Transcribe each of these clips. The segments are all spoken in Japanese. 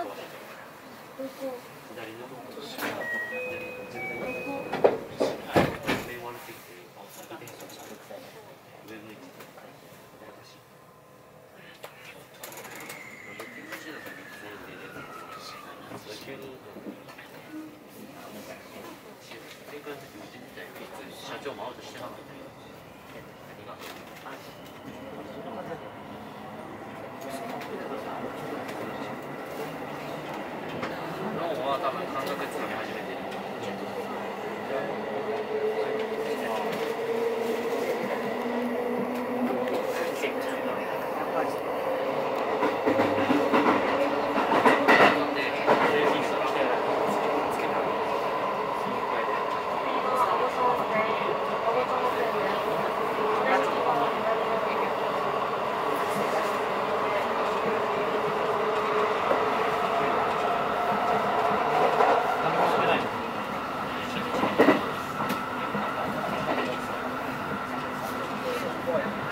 社長もアウトしてなかった。脳は多分感覚つかみ始めてる。过呀。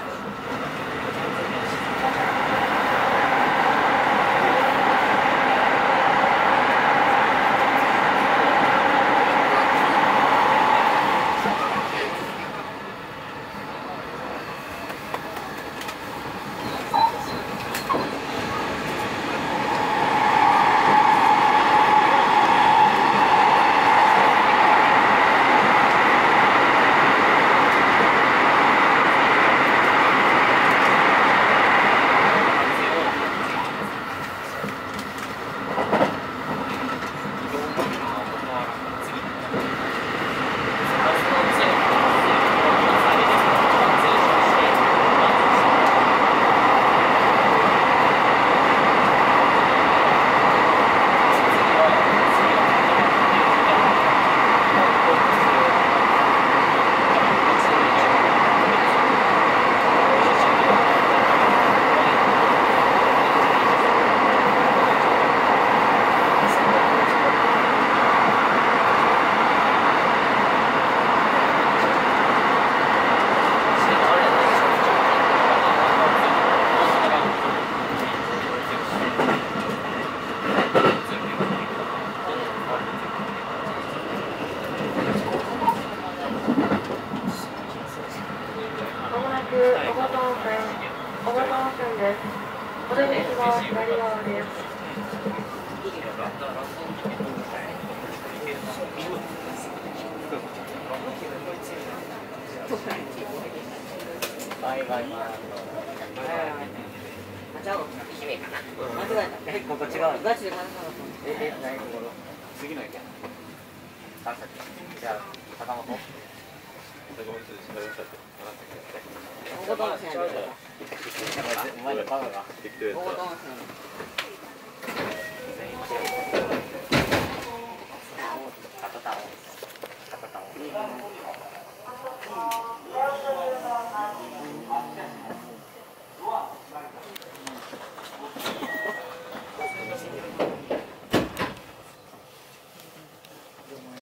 す。おは。じゃあ、側。で。え、え、次の駅。川。坂本。ごと温泉やでお前。